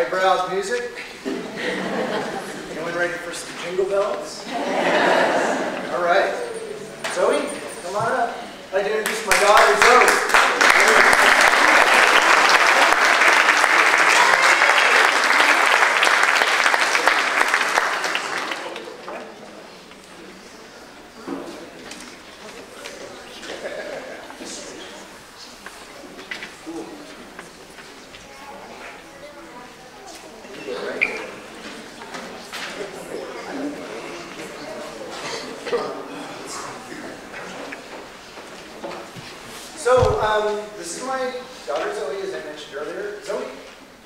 eyebrows music. Anyone ready for some jingle bells? All right. Zoe, come on up. I'd like to introduce my daughter, Zoe. So, um, this is my daughter Zoe, as I mentioned earlier. Zoe,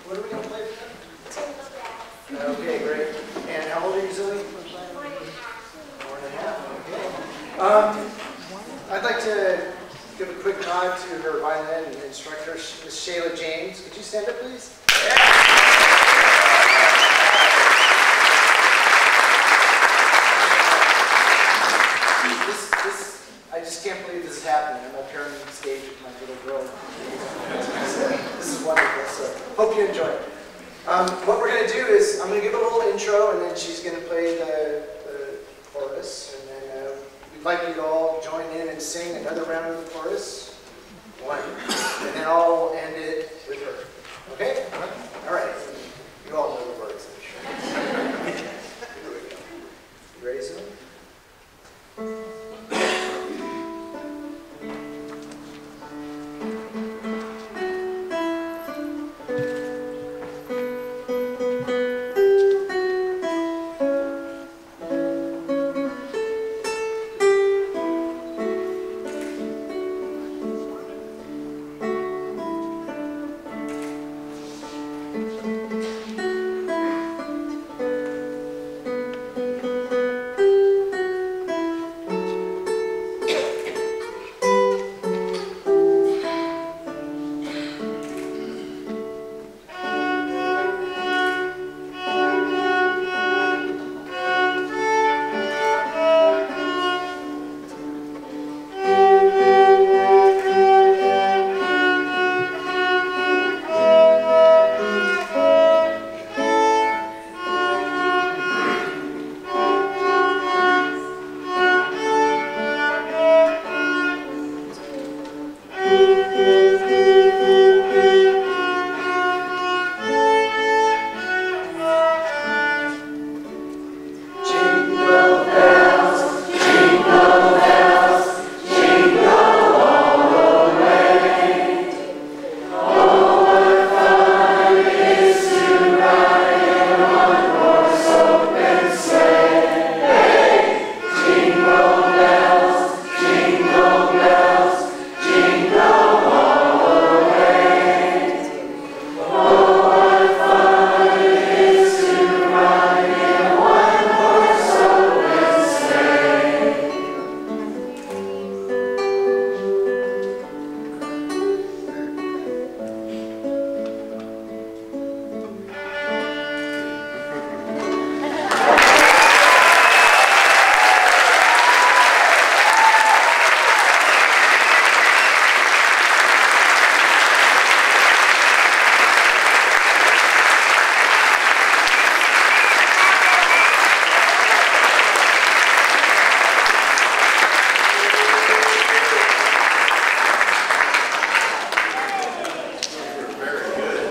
what are we going to play for them? Okay, great. And how old are you, Zoe? Four and a half, okay. Um, I'd like to give a quick nod to her violin instructor, Ms. Shayla James. Could you stand up, please? This, this, I just can't believe this is happening. I'm up here on stage This is wonderful, so hope you enjoy it. Um, what we're going to do is, I'm going to give a little intro, and then she's going to play the, the chorus, and then uh, we'd like you to all join in and sing another round of the chorus. One. And then I'll end it with her. Okay?